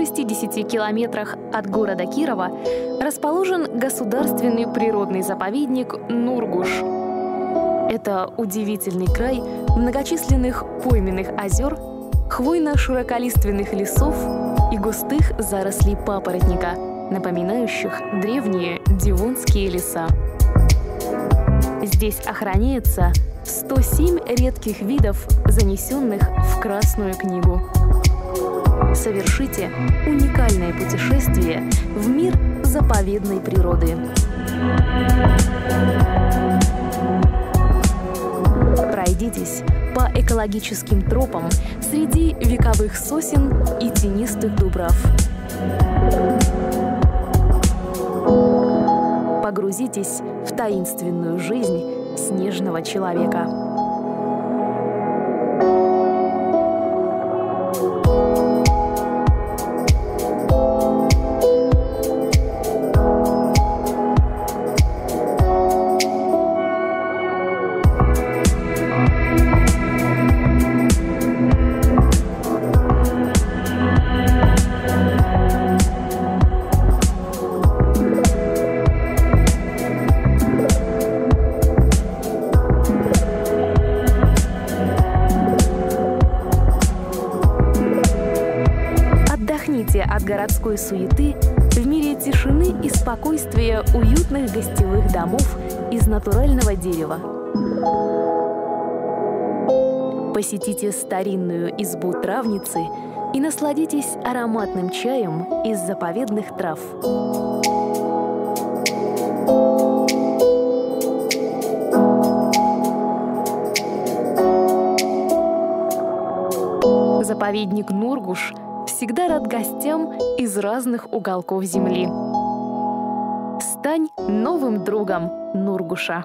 60 километрах от города Кирова расположен государственный природный заповедник Нургуш. Это удивительный край многочисленных пойменных озер, хвойно-широколиственных лесов и густых зарослей папоротника, напоминающих древние дивонские леса. Здесь охраняется 107 редких видов, занесенных в Красную книгу. Совершите уникальное путешествие в мир заповедной природы. Пройдитесь по экологическим тропам среди вековых сосен и тенистых дубров. Погрузитесь в таинственную жизнь снежного человека. Отдохните от городской суеты в мире тишины и спокойствия уютных гостевых домов из натурального дерева. Посетите старинную избу травницы и насладитесь ароматным чаем из заповедных трав. Заповедник Нургуш всегда рад гостям из разных уголков земли. Стань новым другом Нургуша.